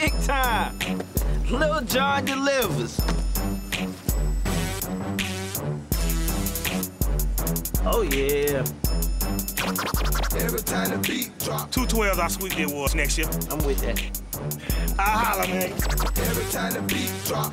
big time. Lil Jon delivers. Oh, yeah. Every time the beat drop, 212, I sweep the awards next year. I'm with that. I holla, man. every time the beat drop,